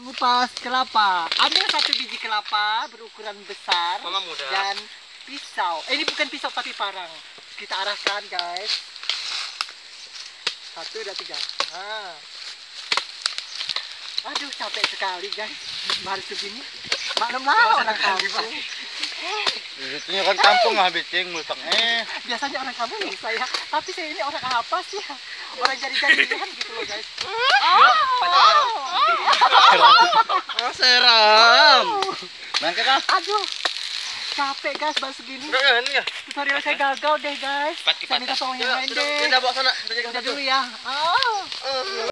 mengupas kelapa. Ambil satu biji kelapa berukuran besar Mama muda. dan pisau. Eh, ini bukan pisau tapi parang. Kita arahkan, guys. Satu, dua, tiga. Ah. Aduh, capek sekali, guys. Baru segini. Maklumlah orang kampung. Itunya kan kampung nggak bicing musak eh. Biasanya orang kampung nih saya. Tapi saya ini orang apa sih? Orang jadi-jadian gitu loh, guys. Oh, seram. Bangke kah? Aduh. Capek guys baru segini. Enggak ini ya. Tutorial saya gagal deh guys. Saya minta tolong yang lain deh. Kita bawa sana. Kita dulu ya. Ah.